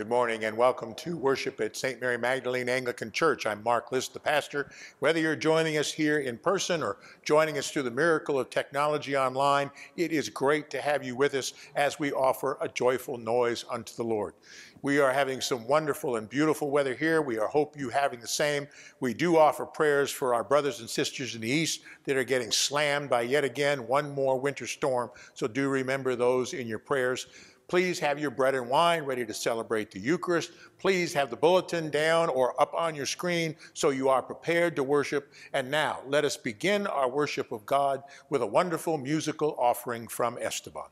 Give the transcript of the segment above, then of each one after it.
Good morning and welcome to worship at St. Mary Magdalene Anglican Church. I'm Mark List, the pastor. Whether you're joining us here in person or joining us through the miracle of technology online, it is great to have you with us as we offer a joyful noise unto the Lord. We are having some wonderful and beautiful weather here. We are hope you having the same. We do offer prayers for our brothers and sisters in the east that are getting slammed by yet again one more winter storm. So do remember those in your prayers. Please have your bread and wine ready to celebrate the Eucharist. Please have the bulletin down or up on your screen so you are prepared to worship. And now let us begin our worship of God with a wonderful musical offering from Esteban.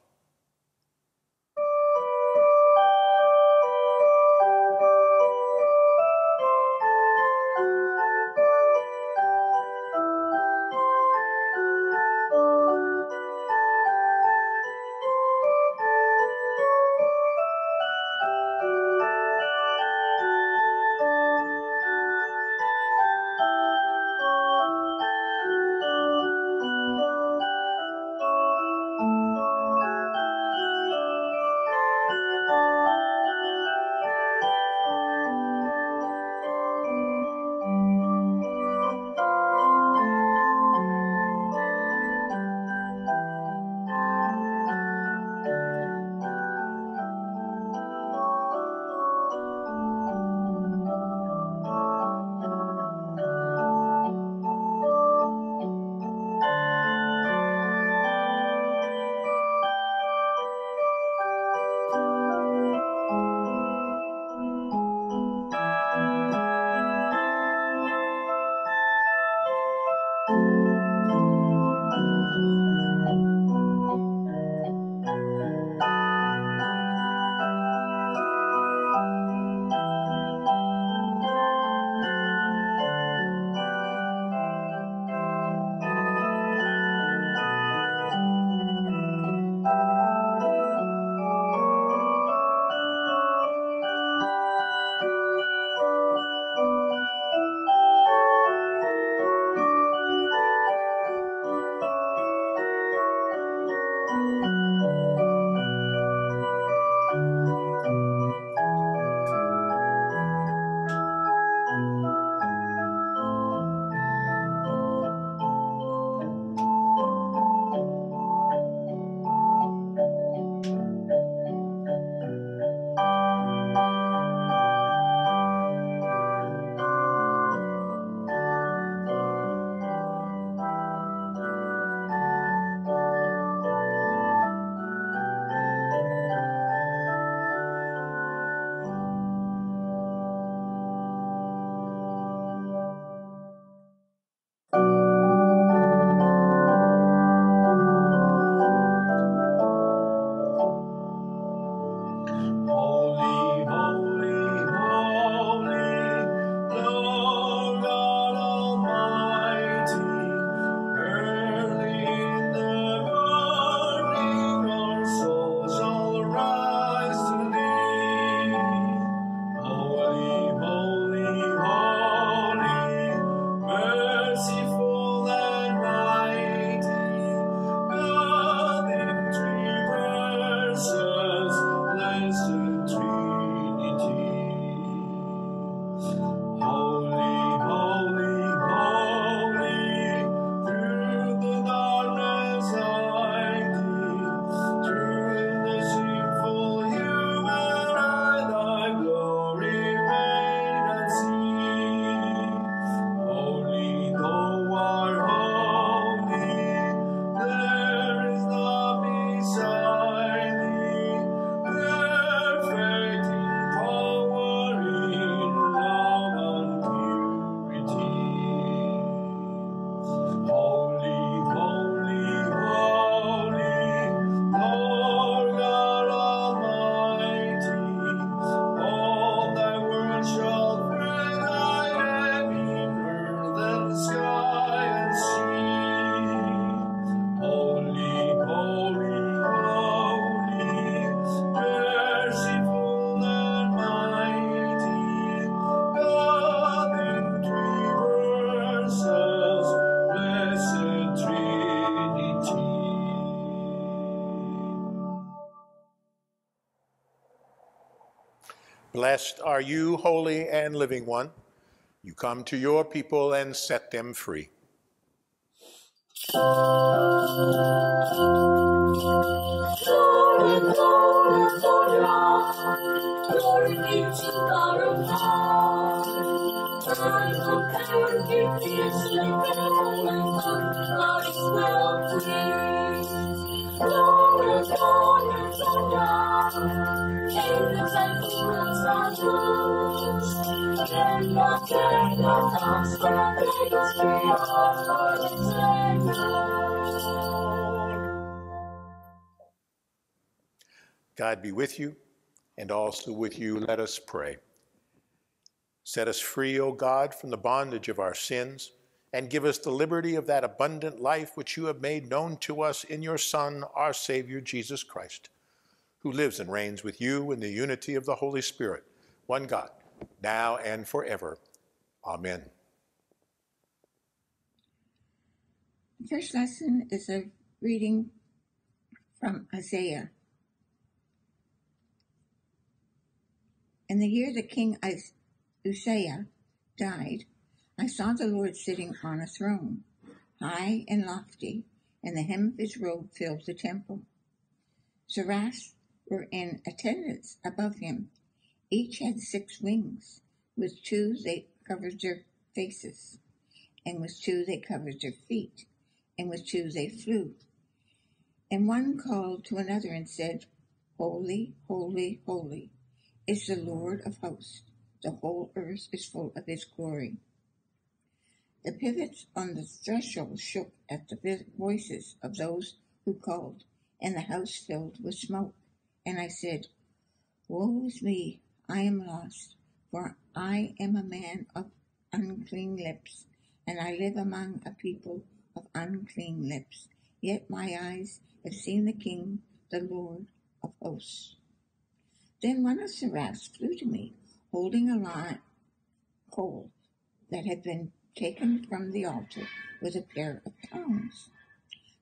Blessed are you, holy and living one. You come to your people and set them free. God be with you and also with you. Let us pray. Set us free, O God, from the bondage of our sins, and give us the liberty of that abundant life which you have made known to us in your Son, our Savior, Jesus Christ, who lives and reigns with you in the unity of the Holy Spirit, one God, now and forever. Amen. The first lesson is a reading from Isaiah In the year that King Uzziah died, I saw the Lord sitting on a throne, high and lofty, and the hem of his robe filled the temple. Seraphs were in attendance above him. Each had six wings. With two they covered their faces, and with two they covered their feet, and with two they flew. And one called to another and said, Holy, holy, holy is the Lord of hosts. The whole earth is full of his glory. The pivots on the threshold shook at the voices of those who called, and the house filled with smoke. And I said, Woe is me, I am lost, for I am a man of unclean lips, and I live among a people of unclean lips. Yet my eyes have seen the King, the Lord of hosts. Then one of seraphs flew to me, holding a live coal that had been taken from the altar with a pair of tongs.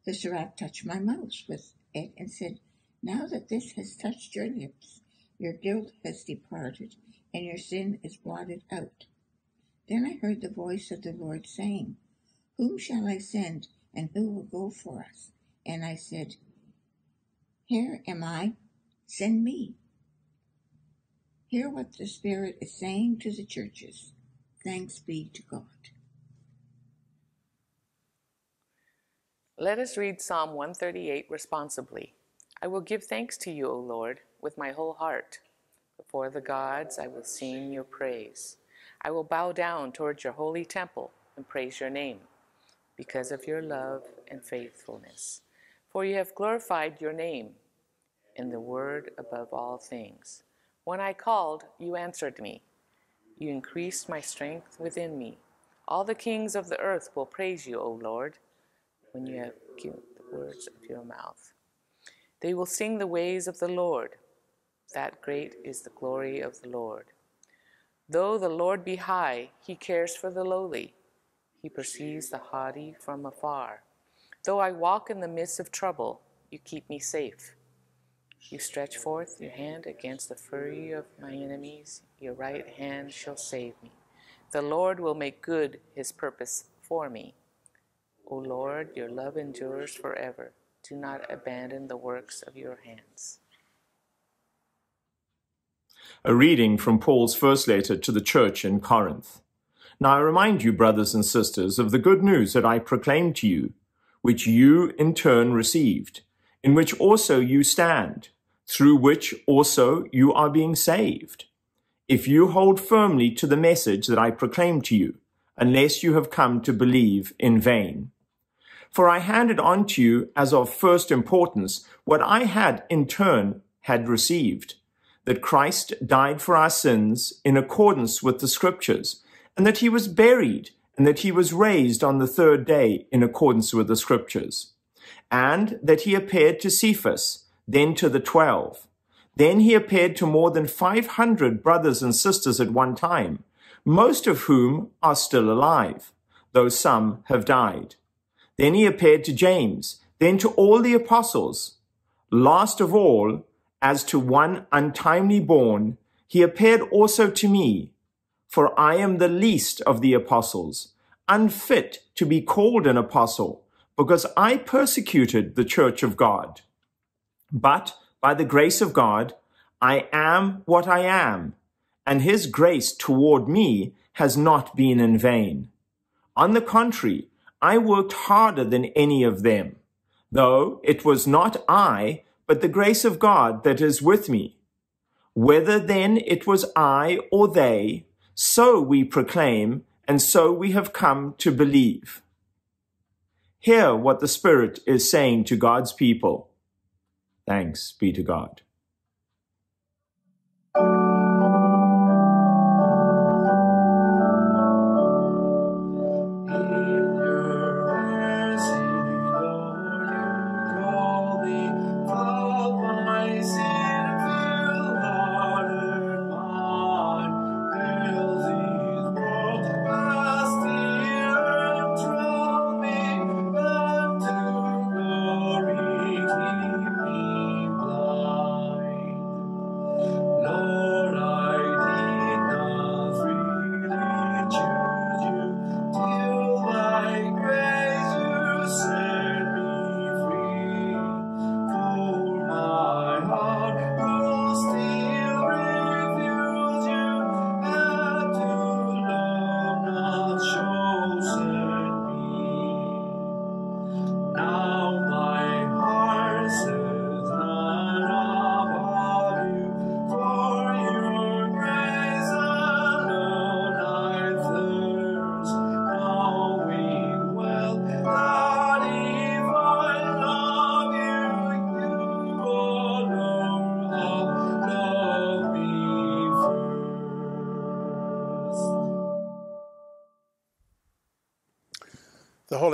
The seraph touched my mouth with it and said, Now that this has touched your lips, your guilt has departed, and your sin is blotted out. Then I heard the voice of the Lord saying, Whom shall I send, and who will go for us? And I said, Here am I, send me. Hear what the Spirit is saying to the churches. Thanks be to God. Let us read Psalm 138 responsibly. I will give thanks to you, O Lord, with my whole heart. Before the gods, I will sing your praise. I will bow down towards your holy temple and praise your name because of your love and faithfulness. For you have glorified your name in the word above all things. When I called, you answered me. You increased my strength within me. All the kings of the earth will praise you, O Lord, when you have given the words of your mouth. They will sing the ways of the Lord. That great is the glory of the Lord. Though the Lord be high, he cares for the lowly. He perceives the haughty from afar. Though I walk in the midst of trouble, you keep me safe. You stretch forth your hand against the fury of my enemies, your right hand shall save me. The Lord will make good his purpose for me. O Lord, your love endures forever. Do not abandon the works of your hands. A reading from Paul's first letter to the church in Corinth. Now I remind you, brothers and sisters, of the good news that I proclaimed to you, which you in turn received, in which also you stand through which also you are being saved, if you hold firmly to the message that I proclaimed to you, unless you have come to believe in vain. For I handed on to you as of first importance what I had in turn had received, that Christ died for our sins in accordance with the scriptures, and that he was buried, and that he was raised on the third day in accordance with the scriptures, and that he appeared to Cephas, then to the twelve. Then he appeared to more than 500 brothers and sisters at one time, most of whom are still alive, though some have died. Then he appeared to James, then to all the apostles. Last of all, as to one untimely born, he appeared also to me, for I am the least of the apostles, unfit to be called an apostle, because I persecuted the church of God. But by the grace of God, I am what I am, and his grace toward me has not been in vain. On the contrary, I worked harder than any of them, though it was not I, but the grace of God that is with me. Whether then it was I or they, so we proclaim, and so we have come to believe. Hear what the Spirit is saying to God's people. Thanks be to God.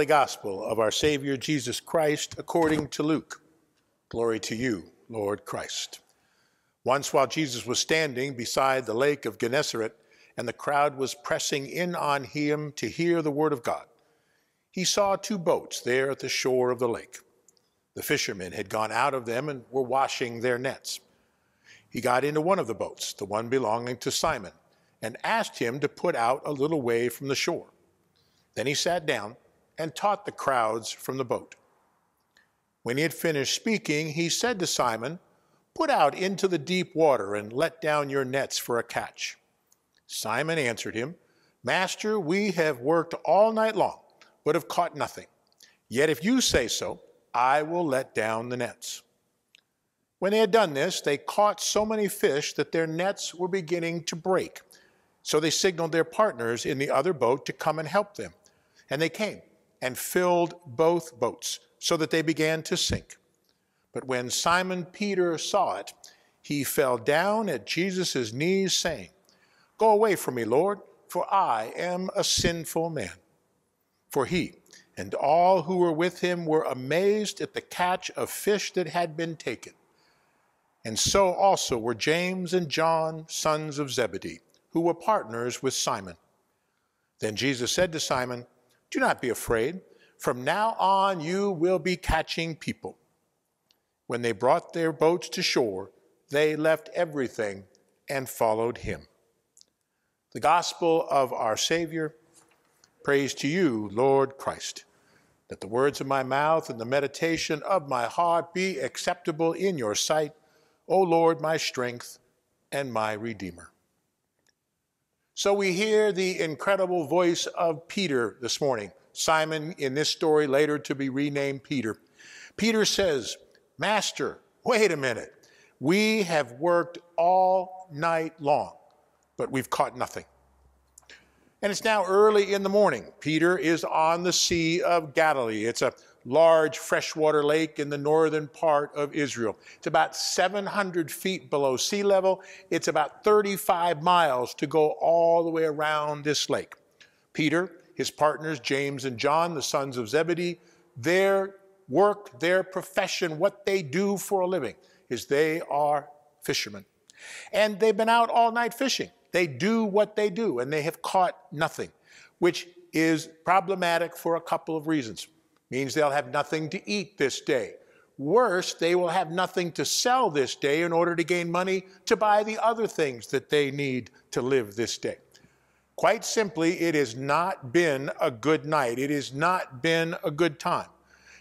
Holy Gospel of our Savior Jesus Christ according to Luke. Glory to you, Lord Christ. Once, while Jesus was standing beside the lake of Gennesaret, and the crowd was pressing in on him to hear the word of God, he saw two boats there at the shore of the lake. The fishermen had gone out of them and were washing their nets. He got into one of the boats, the one belonging to Simon, and asked him to put out a little way from the shore. Then he sat down and taught the crowds from the boat. When he had finished speaking, he said to Simon, Put out into the deep water and let down your nets for a catch. Simon answered him, Master, we have worked all night long, but have caught nothing. Yet if you say so, I will let down the nets. When they had done this, they caught so many fish that their nets were beginning to break. So they signaled their partners in the other boat to come and help them. And they came and filled both boats, so that they began to sink. But when Simon Peter saw it, he fell down at Jesus' knees, saying, Go away from me, Lord, for I am a sinful man. For he and all who were with him were amazed at the catch of fish that had been taken. And so also were James and John, sons of Zebedee, who were partners with Simon. Then Jesus said to Simon, do not be afraid. From now on, you will be catching people. When they brought their boats to shore, they left everything and followed him. The gospel of our Savior. Praise to you, Lord Christ. That the words of my mouth and the meditation of my heart be acceptable in your sight, O Lord, my strength and my Redeemer. So we hear the incredible voice of Peter this morning. Simon, in this story, later to be renamed Peter. Peter says, Master, wait a minute. We have worked all night long, but we've caught nothing. And it's now early in the morning. Peter is on the Sea of Galilee. It's a large freshwater lake in the northern part of Israel. It's about 700 feet below sea level. It's about 35 miles to go all the way around this lake. Peter, his partners, James and John, the sons of Zebedee, their work, their profession, what they do for a living is they are fishermen. And they've been out all night fishing. They do what they do, and they have caught nothing, which is problematic for a couple of reasons means they'll have nothing to eat this day. Worse, they will have nothing to sell this day in order to gain money to buy the other things that they need to live this day. Quite simply, it has not been a good night. It has not been a good time.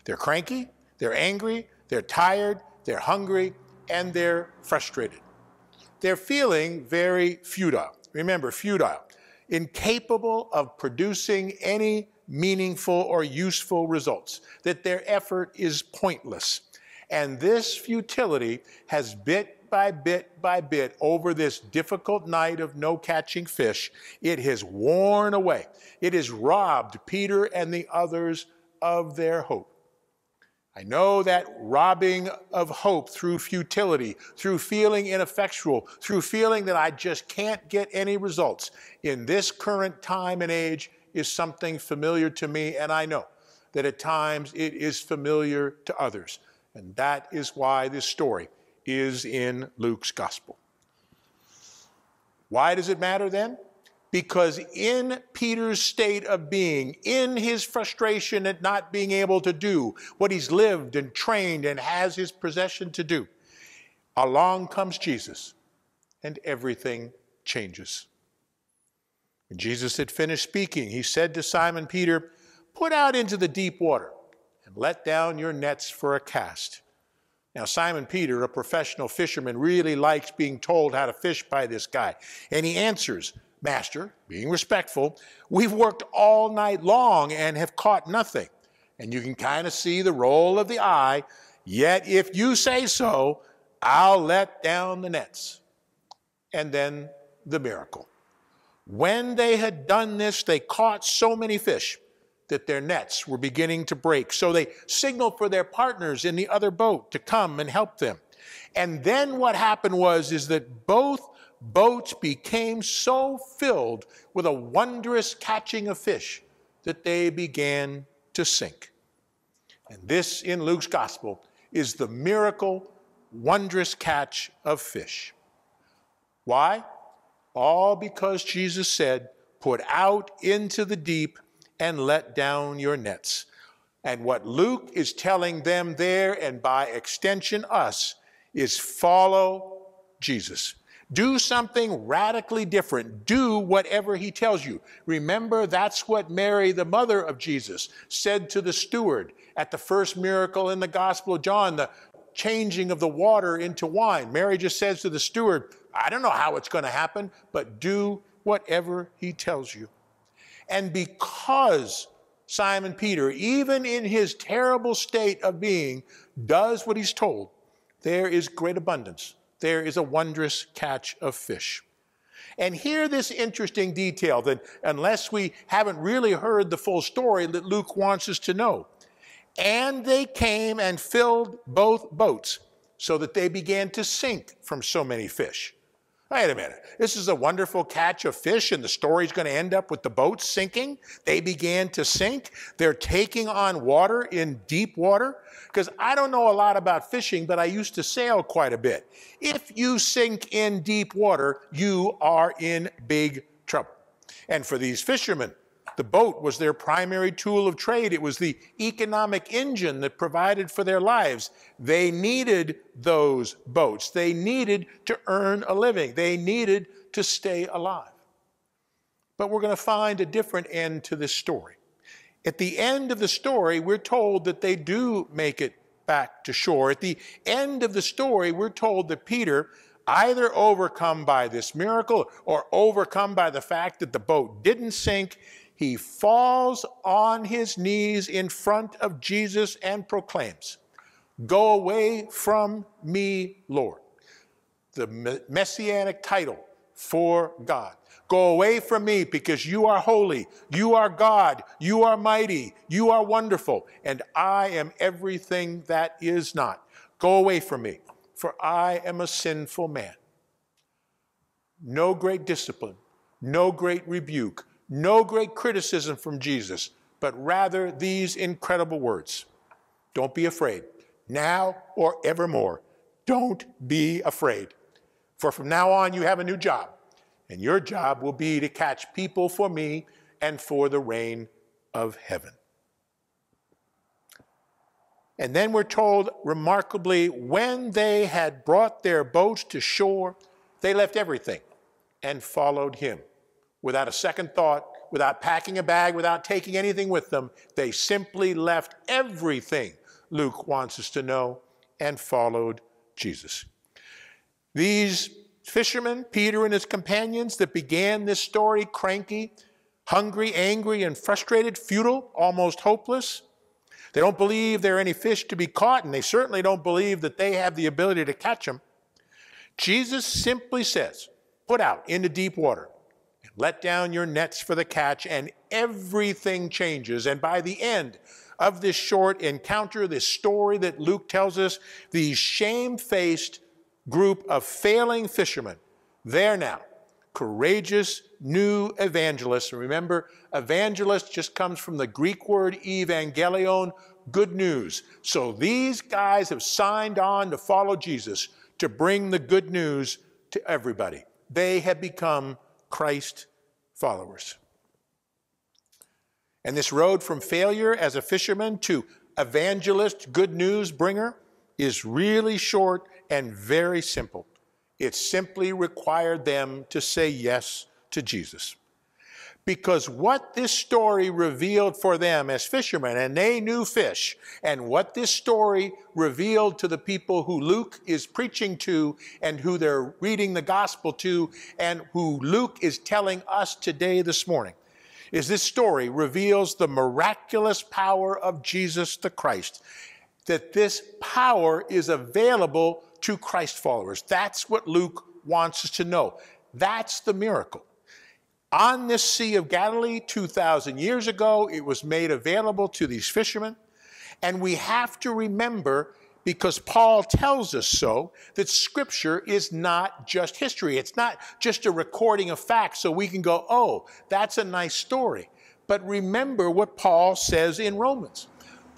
They're cranky, they're angry, they're tired, they're hungry, and they're frustrated. They're feeling very futile. Remember, futile, incapable of producing any meaningful or useful results, that their effort is pointless. And this futility has bit by bit by bit over this difficult night of no catching fish, it has worn away. It has robbed Peter and the others of their hope. I know that robbing of hope through futility, through feeling ineffectual, through feeling that I just can't get any results in this current time and age is something familiar to me, and I know that at times it is familiar to others. And that is why this story is in Luke's gospel. Why does it matter then? Because in Peter's state of being, in his frustration at not being able to do what he's lived and trained and has his possession to do, along comes Jesus and everything changes. When Jesus had finished speaking, he said to Simon Peter, Put out into the deep water and let down your nets for a cast. Now, Simon Peter, a professional fisherman, really likes being told how to fish by this guy. And he answers, Master, being respectful, we've worked all night long and have caught nothing. And you can kind of see the roll of the eye. Yet, if you say so, I'll let down the nets. And then the miracle. When they had done this, they caught so many fish that their nets were beginning to break. So they signaled for their partners in the other boat to come and help them. And then what happened was is that both boats became so filled with a wondrous catching of fish that they began to sink. And this in Luke's gospel is the miracle, wondrous catch of fish. Why? All because Jesus said, Put out into the deep and let down your nets. And what Luke is telling them there, and by extension us, is follow Jesus. Do something radically different. Do whatever he tells you. Remember, that's what Mary, the mother of Jesus, said to the steward at the first miracle in the Gospel of John, the changing of the water into wine. Mary just says to the steward, I don't know how it's going to happen, but do whatever he tells you. And because Simon Peter, even in his terrible state of being, does what he's told, there is great abundance. There is a wondrous catch of fish. And hear this interesting detail that, unless we haven't really heard the full story, that Luke wants us to know. And they came and filled both boats so that they began to sink from so many fish. Wait a minute. This is a wonderful catch of fish, and the story's going to end up with the boat sinking. They began to sink. They're taking on water in deep water. Because I don't know a lot about fishing, but I used to sail quite a bit. If you sink in deep water, you are in big trouble. And for these fishermen, the boat was their primary tool of trade. It was the economic engine that provided for their lives. They needed those boats. They needed to earn a living. They needed to stay alive. But we're going to find a different end to this story. At the end of the story, we're told that they do make it back to shore. At the end of the story, we're told that Peter, either overcome by this miracle or overcome by the fact that the boat didn't sink, he falls on his knees in front of Jesus and proclaims, Go away from me, Lord. The messianic title for God. Go away from me because you are holy, you are God, you are mighty, you are wonderful, and I am everything that is not. Go away from me, for I am a sinful man. No great discipline, no great rebuke, no great criticism from Jesus, but rather these incredible words Don't be afraid, now or evermore. Don't be afraid. For from now on, you have a new job, and your job will be to catch people for me and for the reign of heaven. And then we're told remarkably, when they had brought their boats to shore, they left everything and followed him. Without a second thought, without packing a bag, without taking anything with them, they simply left everything, Luke wants us to know, and followed Jesus. These fishermen, Peter and his companions, that began this story cranky, hungry, angry, and frustrated, futile, almost hopeless. They don't believe there are any fish to be caught, and they certainly don't believe that they have the ability to catch them. Jesus simply says, Put out into deep water, let down your nets for the catch, and everything changes. And by the end of this short encounter, this story that Luke tells us, these shame-faced group of failing fishermen, they're now courageous new evangelists. And remember, evangelist just comes from the Greek word evangelion, good news. So these guys have signed on to follow Jesus to bring the good news to everybody. They have become Christ followers. And this road from failure as a fisherman to evangelist, good news bringer, is really short and very simple. It simply required them to say yes to Jesus. Because what this story revealed for them as fishermen, and they knew fish, and what this story revealed to the people who Luke is preaching to and who they're reading the gospel to, and who Luke is telling us today, this morning, is this story reveals the miraculous power of Jesus the Christ. That this power is available to Christ followers. That's what Luke wants us to know. That's the miracle. On this Sea of Galilee 2,000 years ago, it was made available to these fishermen. And we have to remember, because Paul tells us so, that Scripture is not just history. It's not just a recording of facts so we can go, oh, that's a nice story. But remember what Paul says in Romans.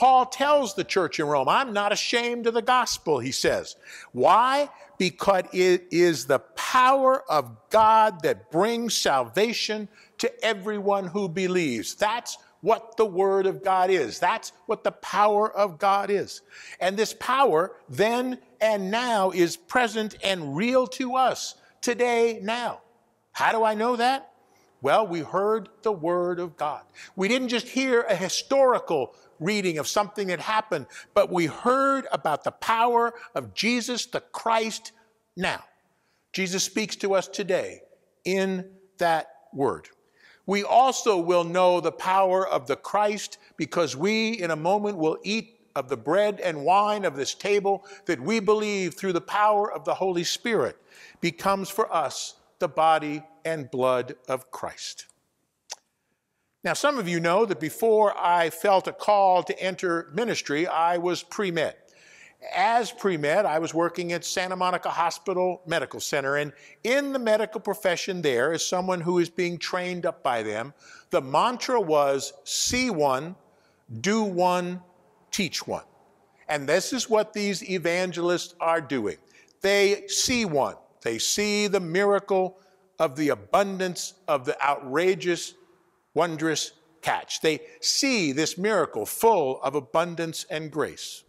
Paul tells the church in Rome, I'm not ashamed of the gospel, he says. Why? Because it is the power of God that brings salvation to everyone who believes. That's what the Word of God is. That's what the power of God is. And this power then and now is present and real to us today, now. How do I know that? Well, we heard the Word of God. We didn't just hear a historical reading of something that happened, but we heard about the power of Jesus the Christ now. Jesus speaks to us today in that word. We also will know the power of the Christ because we, in a moment, will eat of the bread and wine of this table that we believe through the power of the Holy Spirit becomes for us the body and blood of Christ. Now, some of you know that before I felt a call to enter ministry, I was pre med. As pre med, I was working at Santa Monica Hospital Medical Center, and in the medical profession there, as someone who is being trained up by them, the mantra was see one, do one, teach one. And this is what these evangelists are doing. They see one, they see the miracle of the abundance of the outrageous wondrous catch. They see this miracle full of abundance and grace.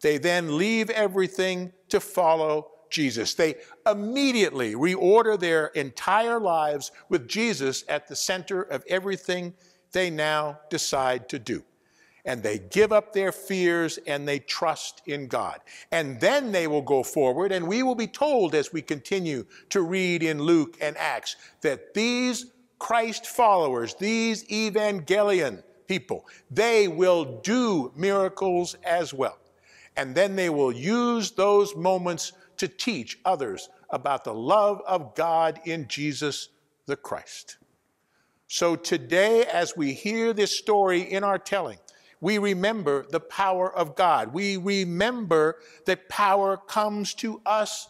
They then leave everything to follow Jesus. They immediately reorder their entire lives with Jesus at the center of everything they now decide to do. And they give up their fears and they trust in God. And then they will go forward, and we will be told as we continue to read in Luke and Acts that these Christ followers, these evangelion people, they will do miracles as well. And then they will use those moments to teach others about the love of God in Jesus the Christ. So today, as we hear this story in our telling, we remember the power of God. We remember that power comes to us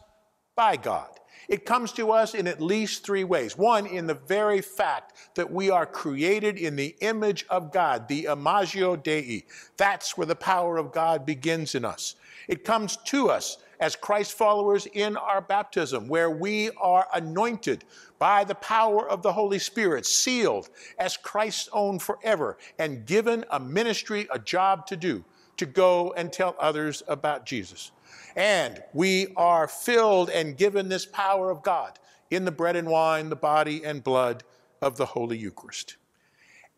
by God. It comes to us in at least three ways. One, in the very fact that we are created in the image of God, the imago Dei. That's where the power of God begins in us. It comes to us as Christ followers in our baptism, where we are anointed by the power of the Holy Spirit, sealed as Christ's own forever, and given a ministry, a job to do to go and tell others about Jesus. And we are filled and given this power of God in the bread and wine, the body and blood of the Holy Eucharist.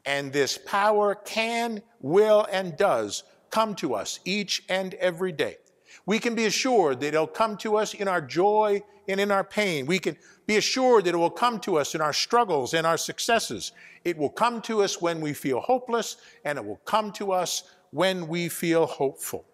And this power can, will, and does come to us each and every day. We can be assured that it'll come to us in our joy and in our pain. We can be assured that it will come to us in our struggles and our successes. It will come to us when we feel hopeless, and it will come to us when we feel hopeful.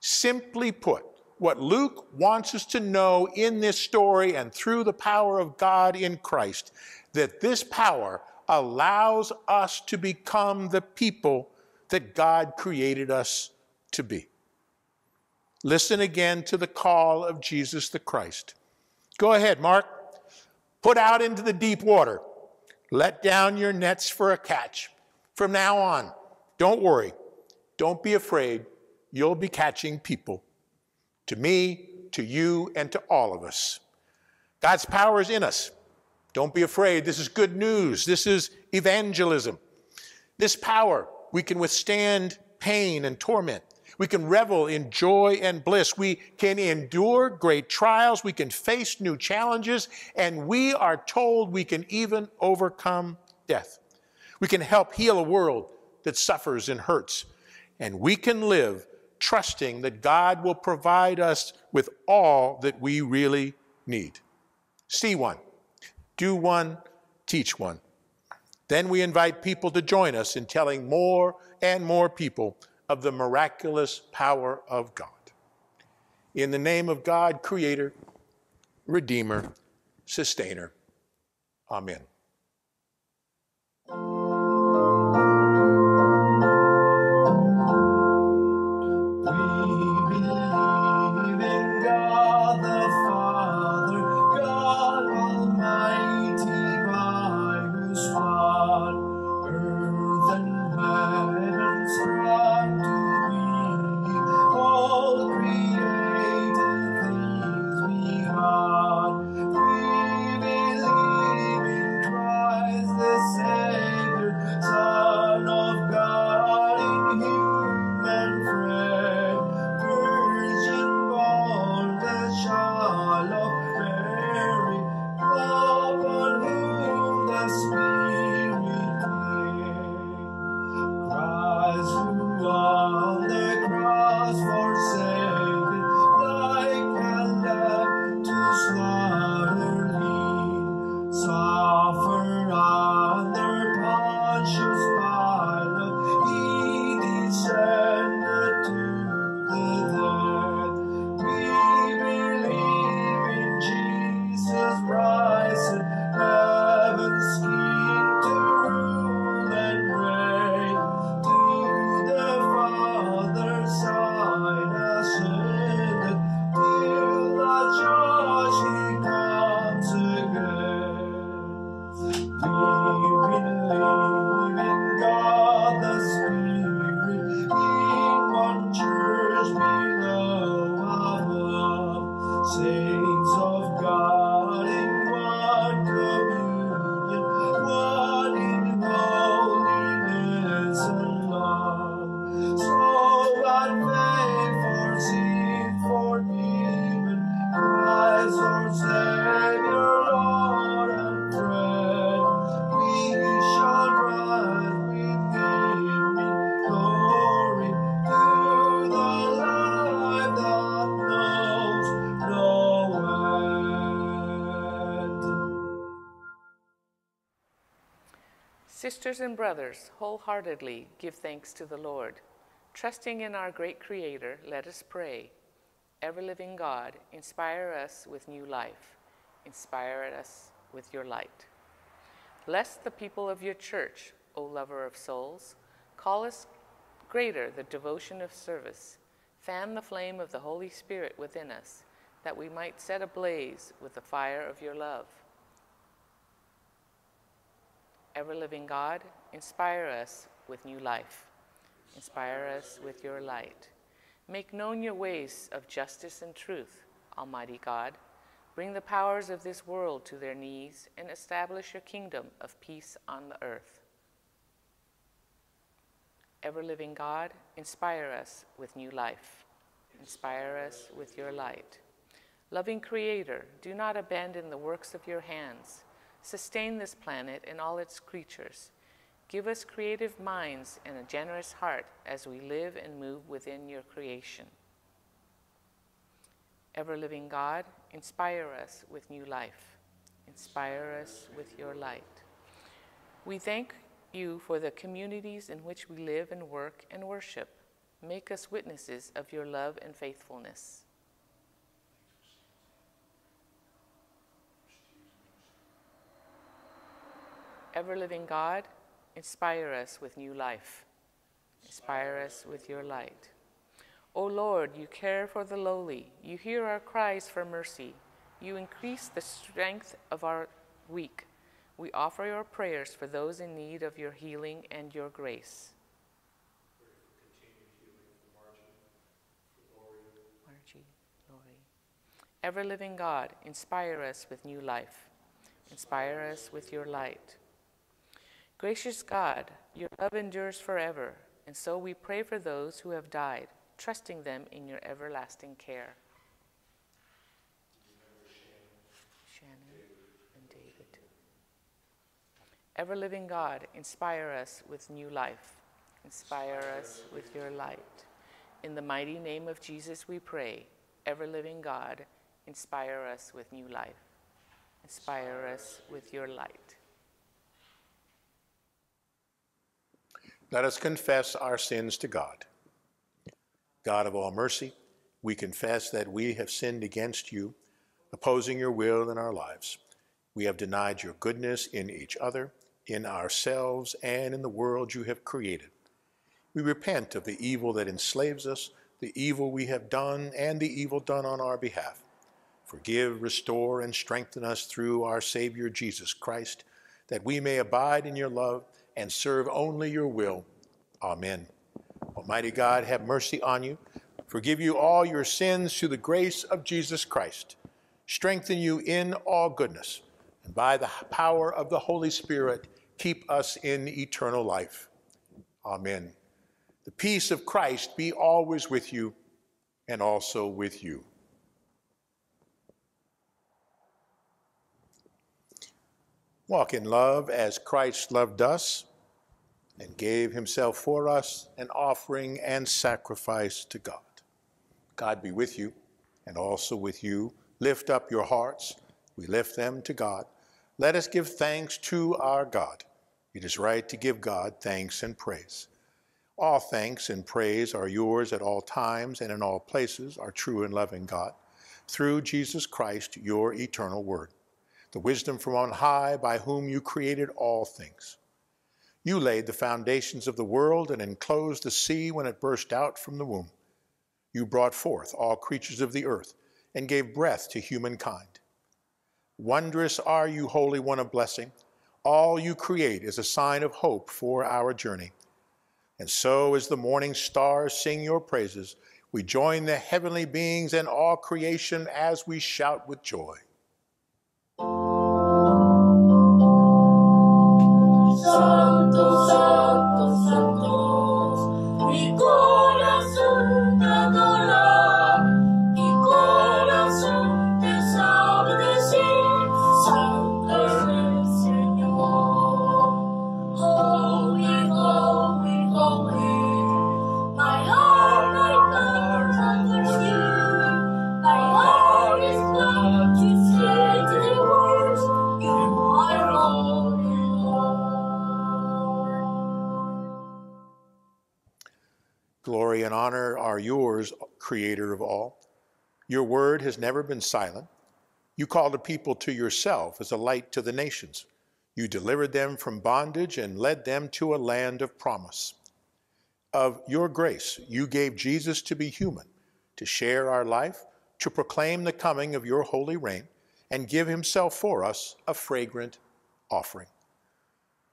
Simply put, what Luke wants us to know in this story and through the power of God in Christ, that this power allows us to become the people that God created us to be. Listen again to the call of Jesus the Christ. Go ahead, Mark. Put out into the deep water. Let down your nets for a catch. From now on, don't worry. Don't be afraid. You'll be catching people. To me, to you, and to all of us. God's power is in us. Don't be afraid. This is good news. This is evangelism. This power, we can withstand pain and torment. We can revel in joy and bliss. We can endure great trials. We can face new challenges. And we are told we can even overcome death. We can help heal a world that suffers and hurts. And we can live trusting that God will provide us with all that we really need. See one, do one, teach one. Then we invite people to join us in telling more and more people of the miraculous power of God. In the name of God, Creator, Redeemer, Sustainer. Amen. Sisters and brothers, wholeheartedly give thanks to the Lord. Trusting in our great Creator, let us pray. Ever living God, inspire us with new life. Inspire us with your light. Bless the people of your church, O lover of souls. Call us greater the devotion of service. Fan the flame of the Holy Spirit within us, that we might set ablaze with the fire of your love ever living God, inspire us with new life. Inspire us with your light. Make known your ways of justice and truth, Almighty God. Bring the powers of this world to their knees and establish your kingdom of peace on the earth. Ever living God, inspire us with new life. Inspire us with your light. Loving Creator, do not abandon the works of your hands. Sustain this planet and all its creatures. Give us creative minds and a generous heart as we live and move within your creation. Ever living God, inspire us with new life. Inspire us with your light. We thank you for the communities in which we live and work and worship. Make us witnesses of your love and faithfulness. Ever living God, inspire us with new life. Inspire us with your light. O Lord, you care for the lowly. You hear our cries for mercy. You increase the strength of our weak. We offer your prayers for those in need of your healing and your grace. Ever living God, inspire us with new life. Inspire us with your light. Gracious God, your love endures forever, and so we pray for those who have died, trusting them in your everlasting care. Ever living God, inspire us with new life. Inspire us with your light. In the mighty name of Jesus, we pray. Ever living God, inspire us with new life. Inspire us with your light. Let us confess our sins to God. God of all mercy, we confess that we have sinned against you, opposing your will in our lives. We have denied your goodness in each other, in ourselves, and in the world you have created. We repent of the evil that enslaves us, the evil we have done, and the evil done on our behalf. Forgive, restore, and strengthen us through our Savior Jesus Christ, that we may abide in your love and serve only your will. Amen. Almighty God, have mercy on you, forgive you all your sins through the grace of Jesus Christ, strengthen you in all goodness, and by the power of the Holy Spirit, keep us in eternal life. Amen. The peace of Christ be always with you and also with you. Walk in love as Christ loved us and gave himself for us an offering and sacrifice to God. God be with you and also with you. Lift up your hearts. We lift them to God. Let us give thanks to our God. It is right to give God thanks and praise. All thanks and praise are yours at all times and in all places, our true and loving God, through Jesus Christ, your eternal Word, the wisdom from on high by whom you created all things you laid the foundations of the world and enclosed the sea when it burst out from the womb. You brought forth all creatures of the earth and gave breath to humankind. Wondrous are you, Holy One of blessing. All you create is a sign of hope for our journey. And so, as the morning stars sing your praises, we join the heavenly beings and all creation as we shout with joy. santos, santos, santos, santos, are yours, Creator of all. Your word has never been silent. You called a people to yourself as a light to the nations. You delivered them from bondage and led them to a land of promise. Of your grace, you gave Jesus to be human, to share our life, to proclaim the coming of your holy reign, and give himself for us a fragrant offering.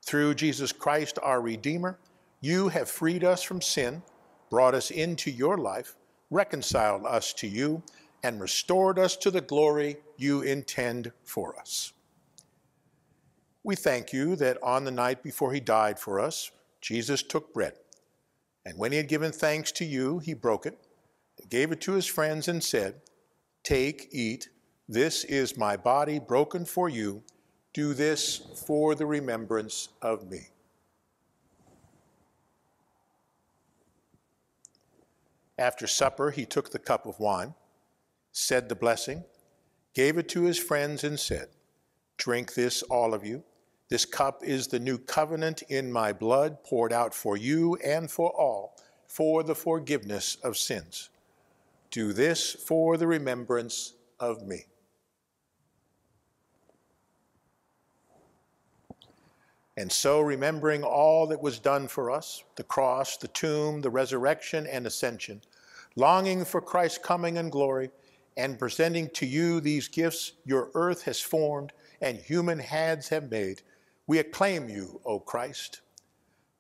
Through Jesus Christ, our Redeemer, you have freed us from sin, brought us into your life, reconciled us to you, and restored us to the glory you intend for us. We thank you that on the night before he died for us, Jesus took bread. And when he had given thanks to you, he broke it, gave it to his friends, and said, Take, eat, this is my body broken for you. Do this for the remembrance of me. After supper, he took the cup of wine, said the blessing, gave it to his friends, and said, Drink this, all of you. This cup is the new covenant in my blood, poured out for you and for all, for the forgiveness of sins. Do this for the remembrance of me. And so, remembering all that was done for us the cross, the tomb, the resurrection, and ascension, longing for Christ's coming and glory, and presenting to you these gifts your earth has formed and human hands have made, we acclaim you, O Christ.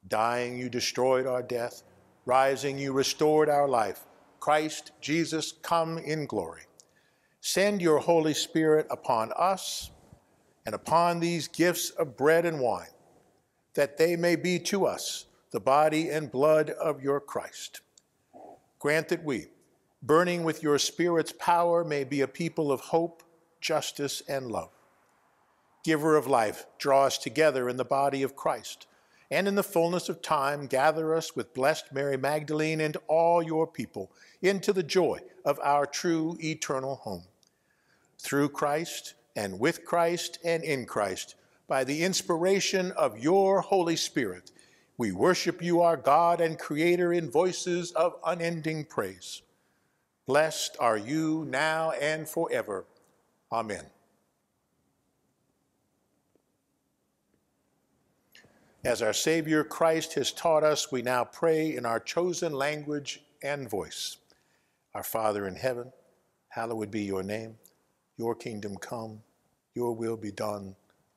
Dying, you destroyed our death. Rising, you restored our life. Christ Jesus, come in glory. Send your Holy Spirit upon us and upon these gifts of bread and wine, that they may be to us the body and blood of your Christ. Grant that we, burning with your Spirit's power, may be a people of hope, justice, and love. Giver of life, draw us together in the body of Christ, and in the fullness of time, gather us with blessed Mary Magdalene and all your people into the joy of our true eternal home. Through Christ, and with Christ, and in Christ, by the inspiration of your Holy Spirit, we worship you, our God and Creator, in voices of unending praise. Blessed are you now and forever. Amen. As our Savior Christ has taught us, we now pray in our chosen language and voice. Our Father in heaven, hallowed be your name. Your kingdom come, your will be done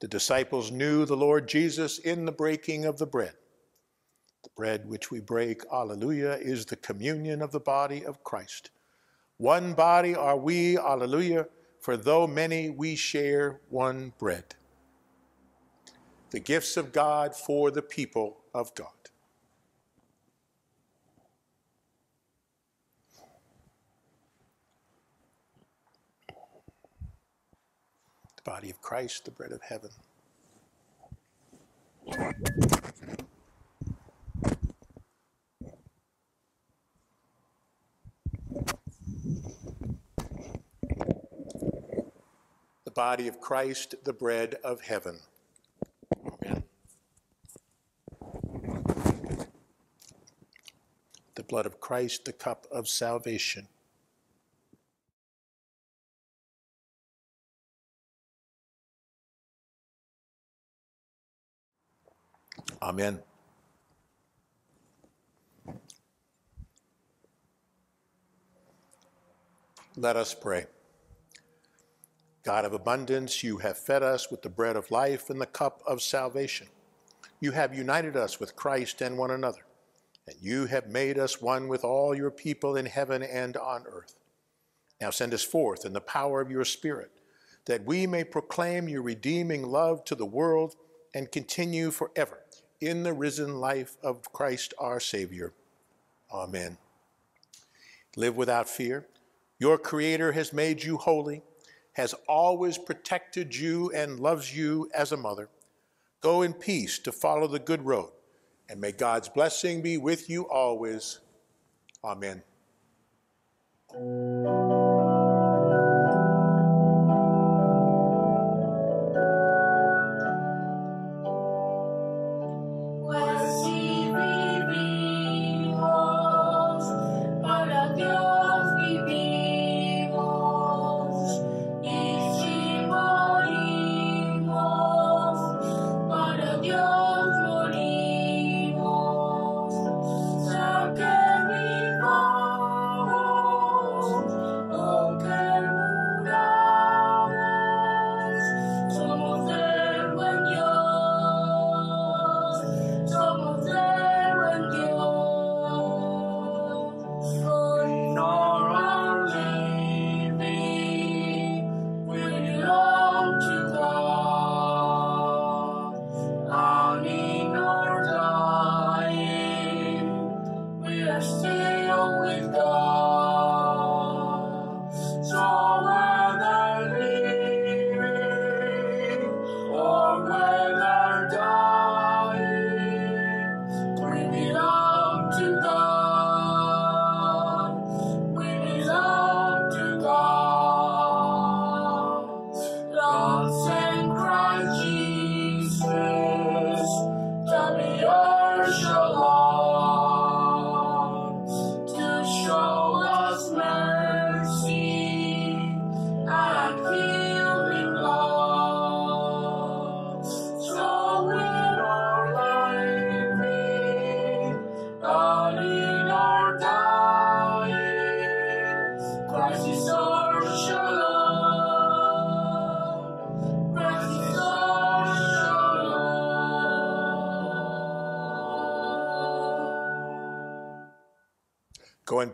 The disciples knew the Lord Jesus in the breaking of the bread. The bread which we break, alleluia, is the communion of the body of Christ. One body are we, alleluia, for though many, we share one bread. The gifts of God for the people of God. The body of Christ, the bread of heaven. The body of Christ, the bread of heaven. Amen. The blood of Christ, the cup of salvation. Amen. Let us pray. God of abundance, you have fed us with the bread of life and the cup of salvation. You have united us with Christ and one another, and you have made us one with all your people in heaven and on earth. Now send us forth in the power of your Spirit, that we may proclaim your redeeming love to the world and continue forever in the risen life of Christ our Savior. Amen. Live without fear. Your Creator has made you holy, has always protected you, and loves you as a mother. Go in peace to follow the good road, and may God's blessing be with you always. Amen.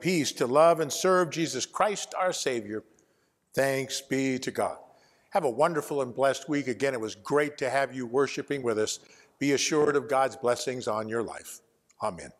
Peace to love and serve Jesus Christ, our Savior. Thanks be to God. Have a wonderful and blessed week. Again, it was great to have you worshiping with us. Be assured of God's blessings on your life. Amen.